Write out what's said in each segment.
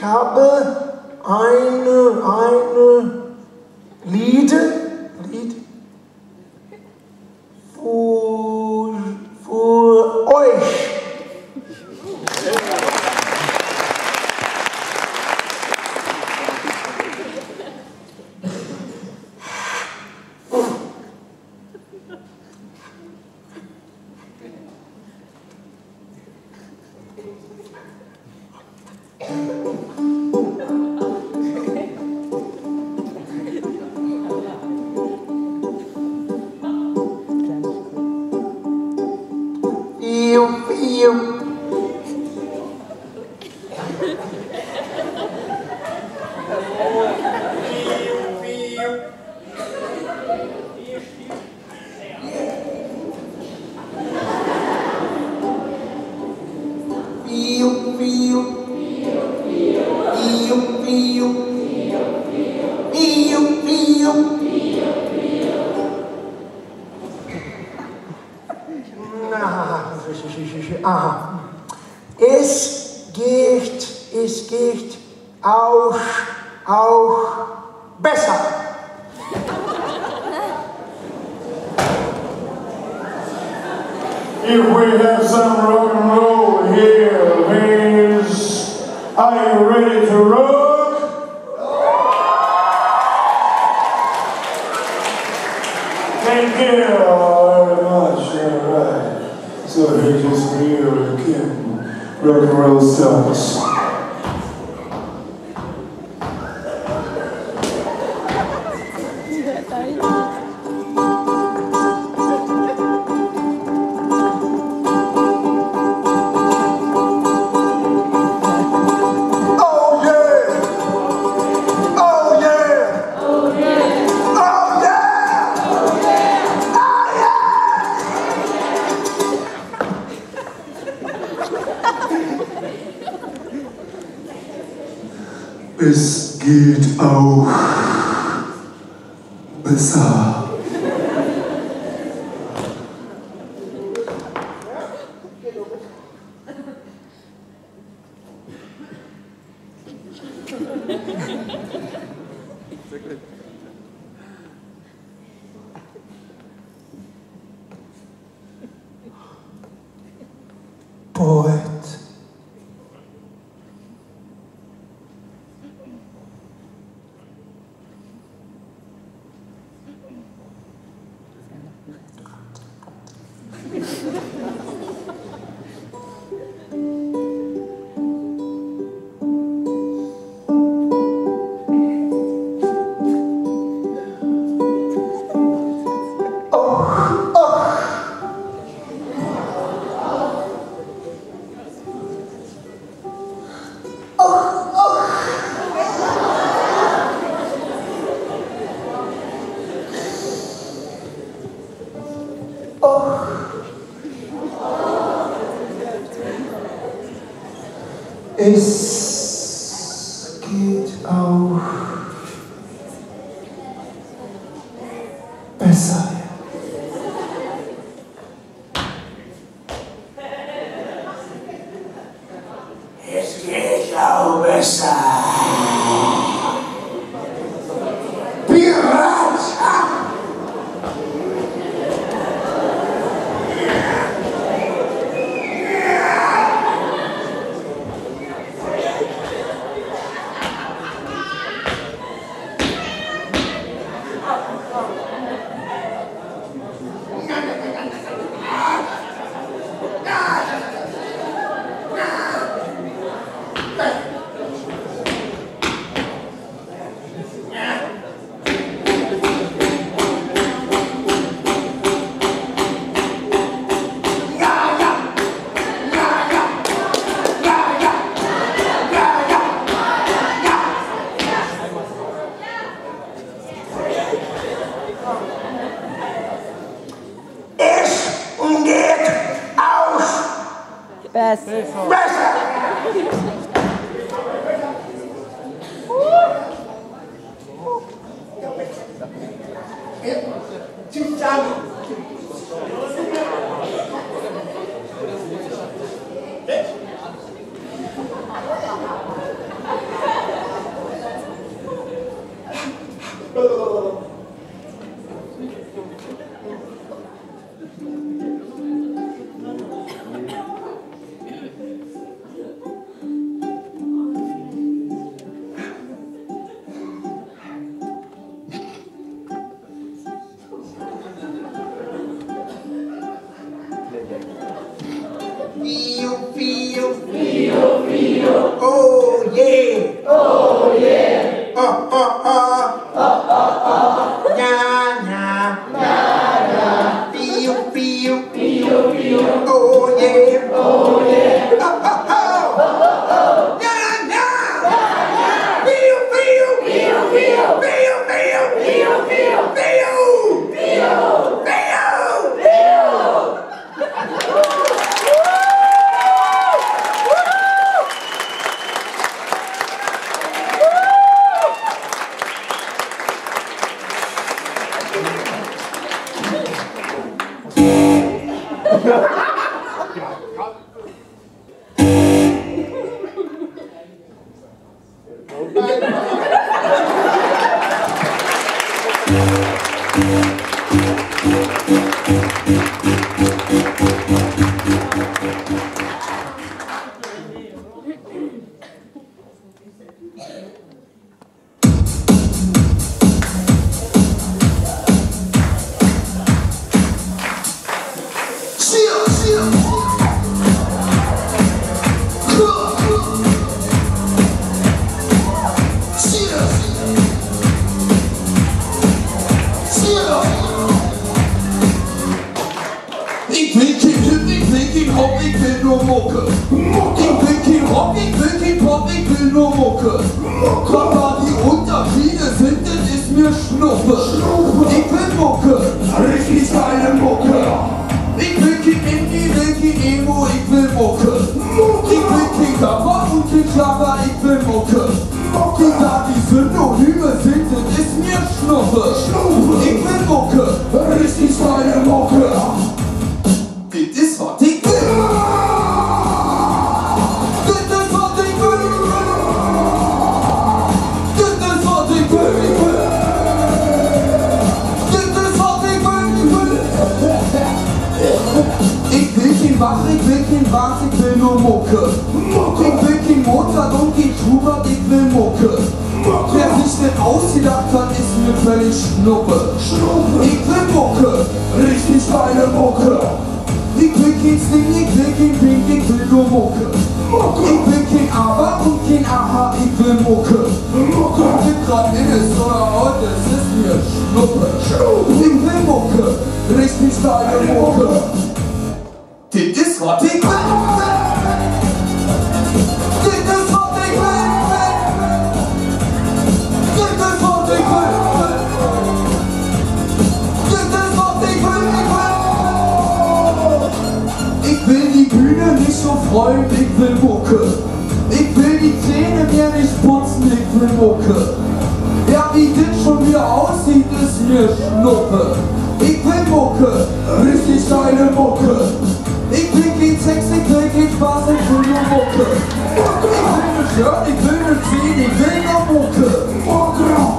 ich habe eine, eine Lied, Es geht, es geht auch, auch besser. If we have some rock and roll here. Are you ready to rock? Thank you very much. All right. So here's just you again, rock and roll songs. Es geht auch besser. Besser. Best. Best. Best. 진짜로. Yeah. Oh yeah. Uh, uh, uh. Ik wil geen hip, ik wil geen hop, ik wil nur Mucke. Ich will kein Rock, ich will kein Pop, ich will nur Mucke. Papa, die Unterschiede sind, das ist mir Schnuppe. Ich will Mucke, richtig geile Mucke. Ich will kein Indie, will Emo, ich will Mucke. Ich will kein Cover und kein Schlager, ich will Mucke. Die da die Synonyme sind, das ist mir Schnuppe. Ich will Mucke, richtig geile Mucke spielt Diskothek. Ich will kein Wach, ich will kein Wach, ich will nur Mucke. Mucke. Ich will kein Mozart und kein Schubert, ich will Mucke. Mucke. Wer sich denn ausgedacht hat, ist mir völlig Schnuppe. Schnuppe. Ich will Mucke, richtig feine Mucke. Ich will kein Sting, ich will kein Pink, ich will nur Mucke. Ich will kein Aber und kein Aha, ich will Mucke. Kommt ihr grad in es oder out, es ist mir Schnuppe. Ich will Mucke, richtig geile Mucke. Dit ist was ich will. Will. Ich will die Bühne nicht so freuen, ich will Mucke. Ich will die Zähne mir nicht putzen, ich will Mucke. Ja, wie das schon wieder aussieht, ist mir Schnuppe. Ich will Mucke, richtig geile Mucke. Ich will kein Sex, ich will kein Spaß, ich will nur Mucke. Ich will ne Shirt, ich will ne Ziehen, ich will nur Mucke.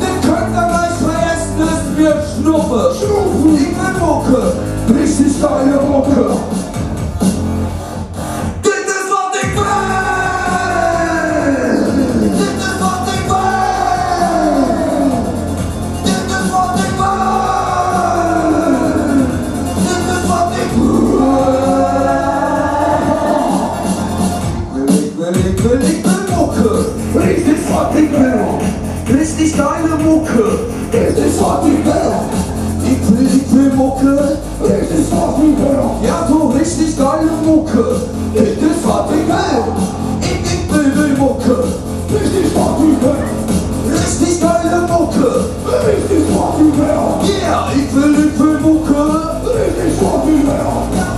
Den könnt ihr gleich vergessen, ist mir Schnuppe. Ich will Mucke, richtig geile Mucke. fucking Welt. Die Political-Mucke, das ist fucking Welt. Ja, so richtig geile Mucke, das ist fucking Welt. Ich geb Bibelmucke, das ist fucking Welt. Richtig geile Mucke, das ist fucking Welt. Yeah, ich will die Filmmucke, das ist fucking Welt.